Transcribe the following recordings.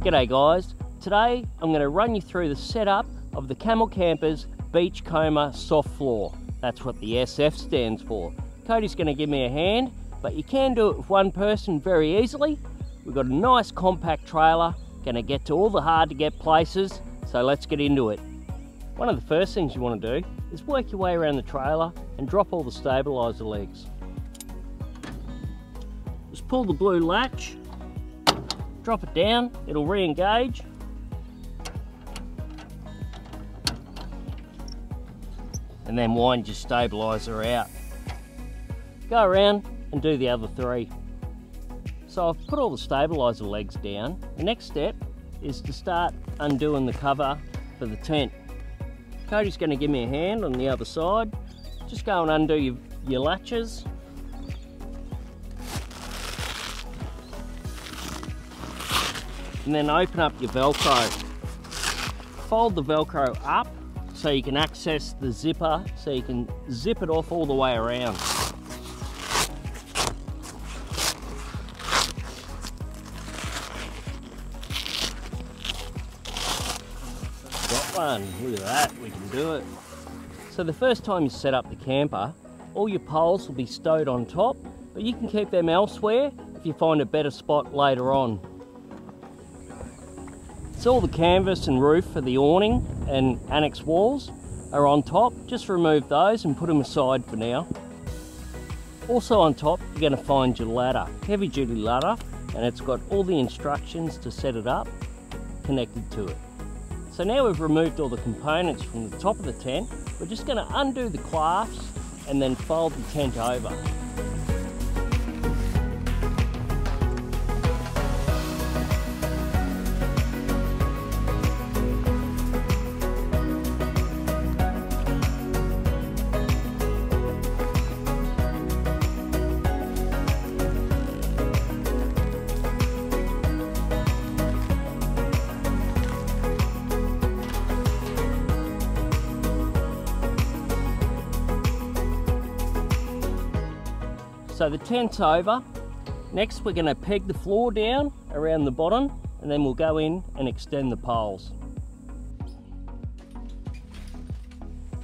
G'day guys. Today I'm going to run you through the setup of the Camel Campers Beachcomber Soft Floor. That's what the SF stands for. Cody's going to give me a hand, but you can do it with one person very easily. We've got a nice compact trailer, going to get to all the hard to get places, so let's get into it. One of the first things you want to do is work your way around the trailer and drop all the stabiliser legs. Just pull the blue latch, drop it down, it'll re-engage. And then wind your stabiliser out. Go around and do the other three. So I've put all the stabiliser legs down. The next step is to start undoing the cover for the tent. Cody's going to give me a hand on the other side. Just go and undo your, your latches. And then open up your Velcro. Fold the Velcro up so you can access the zipper so you can zip it off all the way around. Got one. Look at that, we can do it. So the first time you set up the camper, all your poles will be stowed on top, but you can keep them elsewhere if you find a better spot later on. So all the canvas and roof for the awning and annex walls are on top. Just remove those and put them aside for now. Also on top, you're going to find your ladder, heavy duty ladder, and it's got all the instructions to set it up connected to it. So now we've removed all the components from the top of the tent, we're just going to undo the clasps and then fold the tent over. So the tent's over. Next we're going to peg the floor down around the bottom and then we'll go in and extend the poles.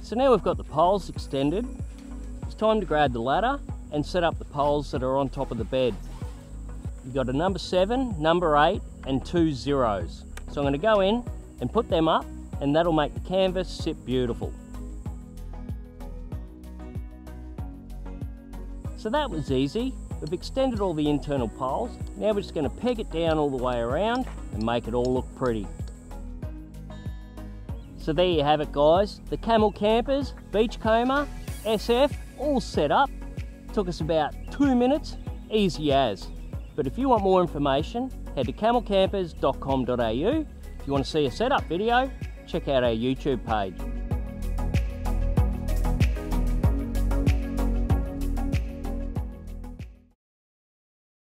So now we've got the poles extended, it's time to grab the ladder and set up the poles that are on top of the bed. You've got a number seven, number eight and two zeros. So I'm going to go in and put them up and that'll make the canvas sit beautiful. So that was easy. We've extended all the internal poles. Now we're just going to peg it down all the way around and make it all look pretty. So there you have it guys. The Camel Campers, Beachcomber, SF, all set up. Took us about two minutes, easy as. But if you want more information, head to camelcampers.com.au. If you want to see a setup video, check out our YouTube page.